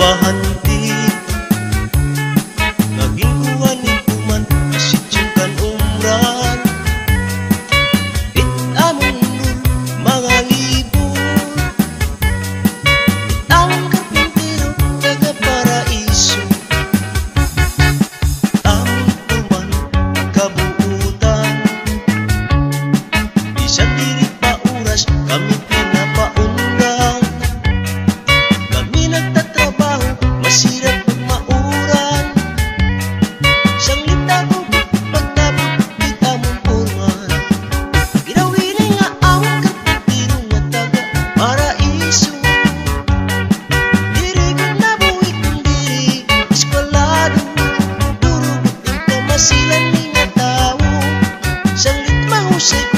बहन shake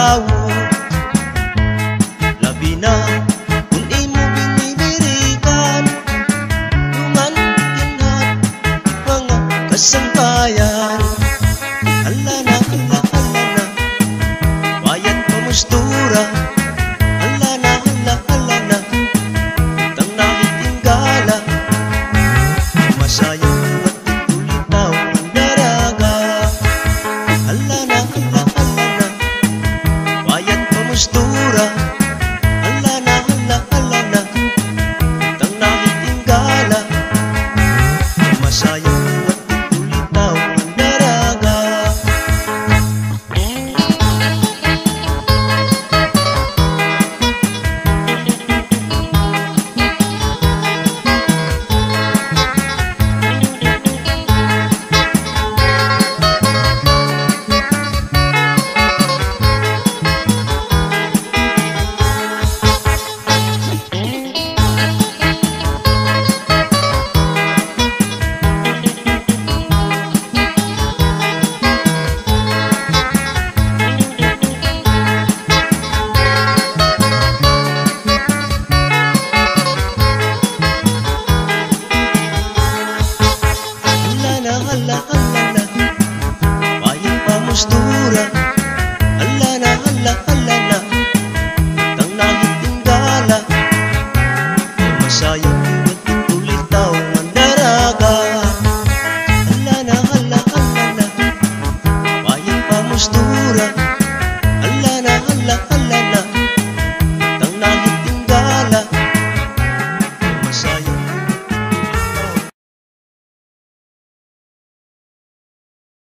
Oh. sayang